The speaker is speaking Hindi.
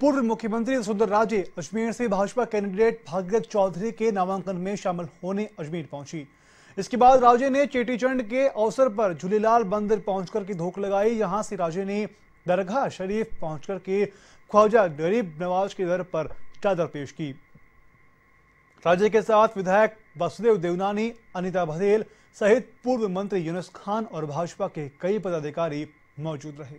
पूर्व मुख्यमंत्री सुंदर राजे अजमेर से भाजपा कैंडिडेट भागीरथ चौधरी के नामांकन में शामिल होने अजमेर पहुँची। इसके बाद राजे ने चेटीचंड के अवसर पर झूलेलाल मंदिर पहुंचकर की धोख लगाई। यहाँ से राजे ने दरगाह शरीफ पहुंचकर के ख्वाजा गरीब नवाज़ के दर पर चादर पेश की। राजे के साथ विधायक वसुदेव देवनानी, अनिता बघेल सहित पूर्व मंत्री यूनुस खान और भाजपा के कई पदाधिकारी मौजूद रहे।